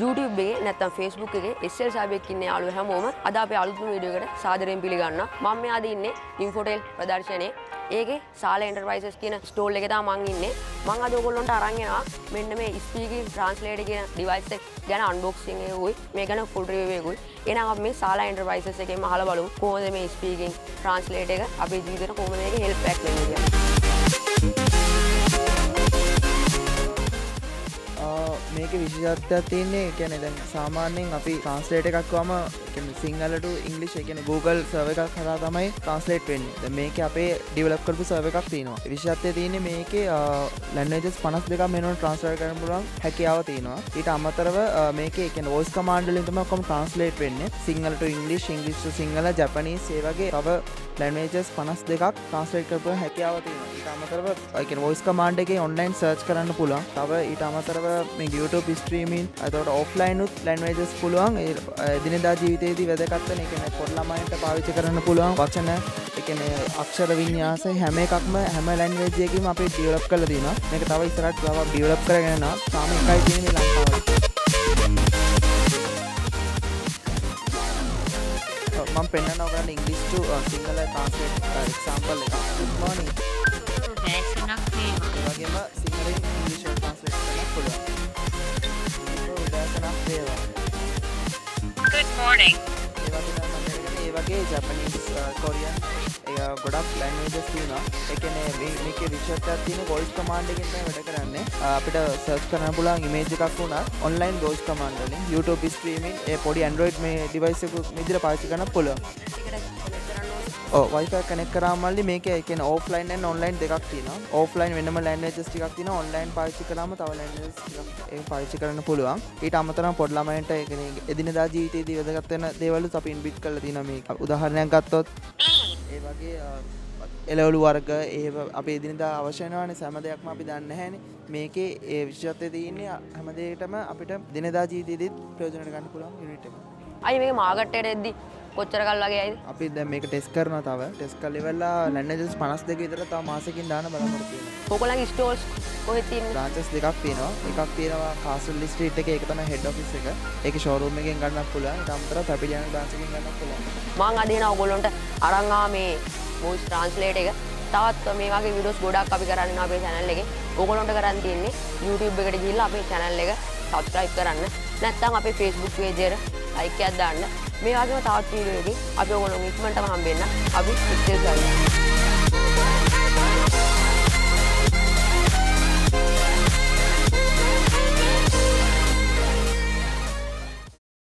YouTube එකේ නැත්නම් Facebook එකේ SL සාබෙක් ඉන්න යාළුවෝ හැමෝම අද අපේ අලුත්ම වීඩියෝ එකට සාදරයෙන් පිළිගන්නවා. මම මේ අද ඉන්නේ Infotel ප්‍රදර්ශනයේ. ඒකේ සාල එන්ටර්ප්‍රයිසස් කියන ස්ටෝල් එකේ තමයි මං ඉන්නේ. මං අද ඔයගොල්ලන්ට අරන් එනවා මෙන්න මේ ස්පීකින් ට්‍රාන්ස්ලේටර් කියන ඩිවයිස් එක ගැන අන්බොක්සිං එකකුයි මේ ගැන ෆුල් රිවිව් එකකුයි. එහෙනම් අපි මේ සාලා එන්ටර්ප්‍රයිසස් එකෙන්ම අහලා බලමු කොහොමද මේ ස්පීකින් ට්‍රාන්ස්ලේටර් එක අපේ ජීවිතේට කොහොමද මේක හෙල්ප් එකක් වෙන්නේ කියලා. මේක විශෂත්වයක් තියන්නේ ගැන දැන් සාමාන්‍යයෙන් අපි ට්‍රන්ස්ලේට එකක්වම සිංහලට ඉංගලිෂ් එකන Google සර්ව එකක් හලා තමයි ට්‍රන්ස්ලේට් වෙන්නේ. මේක අපේ ඩිවලප් කරපු සර්ව එකක් තියෙනවා. විශෂත්වය තියන්නේ මේක ලැන්නජස් පනස් දෙක මෙනුව ට්‍රන්ස්ලර් කරන පුලන් හැකියාව තියෙනවා. ඊට අමතරව මේක එක ෝස් කමාන්ඩලින්තම කොම ට්‍රන්ස්ලේට් වෙන්නේ. සිංහලට ඉංගලිෂ් ඉංගලිස්් සිංහල ජපනී සේවගේ තව ලැනේජස් පනස් දෙකක් ට්‍රන්ස්ලේට් කරපු හැකියාව තියෙනවා. ඊට අමතරව ෝස් කමාන්ඩ එක ඔන්ලයින් සර්ච් කරන්න පුළන් තව ඊට අමතරව මේ YouTube ස්ට්‍රීමීන් අතට ඔෆ්ලයිනුත් ලැන්වේජස් පුළුවන්. දිනදා ජීවිතයේදී වැදකත්වන එකන පොඩ්ලමයින්ට පාවිච්චි කරන්න පුළුවන් වචන. එකන අක්ෂර විඤ්ඥාස හැම එකක්ම හැම ලැන්වේජයකම අපේ ඩියලප් කල දින මේක තව ඉස්රට ලව ඩියලප් කරගෙන සාම එකයි තියෙන මම පෙන්න්න නොගන්න ඉංගලිස්ටු සිංහල ට්‍රන්ස්ලේට් එක්සාම්පල් එක ගුඩ්මෝනිින් දැසනක් වේවා වගේම සිංහලෙන් ඉංග්‍රීසි ට්‍රාන්ස්ලේට් කරන්න පුළුවන් උදෑසනක් වේවා Good morning. ඒ වගේ නම් මම දැනගෙන ඒ වගේ ජපනීස් කොරියන් ඒ ගොඩක් ලැන්ග්වේජස් තියෙනවා. ඒ කියන්නේ මේ මේකේ විශේෂත්වයක් තියෙන වොයිස් කමාන්ඩ් එකෙන් තමයි වැඩ කරන්නේ. අපිට සර්ච් කරන්න පුළුවන් ඉමේජ් එකක් වුණත් ඔන්ලයින් වොයිස් කමාන්ඩ් වලින් YouTube ස්ට්‍රීමින් ඒ පොඩි Android මේ ඩිවයිස් එක විදිහට පාවිච්චි කරන්න පුළුවන්. වයිෆ කනෙක් කරාමල්ලි මේක එකන ඕෆලයින් ඔන්ලයින් දෙකක් තින ඕෆලයින් වෙනම ලැන්ජස් ටික් තින ඔන්ලයින් පාචි කරම තව ලැන් පාචි කරන්න පුළුවන්. ඊට අමතරම් පොඩ්ලමයින්ට එකන එදිනදා ජීතයේදී වැදගත්වන දේවලු අපින් බිට් කල තින මේ උදාහරණයක් ගත්තොත් ඒ වගේ එලවලු වර්ග ඒ අපේ දිනිදා අවශ්‍යනවාන සැම දෙයක්ම අපි දන්න හැන මේකේ ඒ විශ්ෂත්ය තියන්නේ හැමදේටම අපිට දිනදා ජීතයේදීත් ප්‍රයෝජනට ගන්න පුළුවන් යුනිටම අයි මේක මාගට්ටයට එද්දි කොච්චර කල් වගේ ඇයිද? අපි දැ මේක ටෙස් කරන තව. ටෙස් කල්ලිවෙල්ලා ලැන්නජස් පනස් දෙක විතර තා මාසකින් දාන බලමරතියෙන කොකොලගේ ස්ටෝල්ස් කොහෙ තියන්නේ? රාචස් දෙකක් තියෙනවා. එකක් තියෙනවා කාසල් ලිස්ට්‍රීට් එක. එක තම හෙඩ් ඔෆිස් එක. ඒක ෂෝරූම් එකෙන් ගන්න පුළුවන්. තම්තර පැපිලියන බාසකින් ගන්න පුළුවන්. මං අදේන ඔගොල්ලොන්ට අරංආ මේ වෝයිස් ට්‍රාන්ස්ලේට් එක. තවත් මේ වගේ වීඩියෝස් ගොඩක් අපි කරන්න අපේ channel එකේ. ඔයගොල්ලන්ට කරන් තියෙන්නේ YouTube එකට ගිහිල්ලා අපේ channel එක සබස්ක්‍රයිබ් කරන්න. නැත්තම් අපේ ෆේස්බුක් වේජයට අයිකයක් දාන්න. මේ වගේම තවත් වීඩියෝ එකකින් අපි ඔයගොල්ලෝ ඉක්මනටම හම්බෙන්න. අපි ඉස්තේ ගන්නවා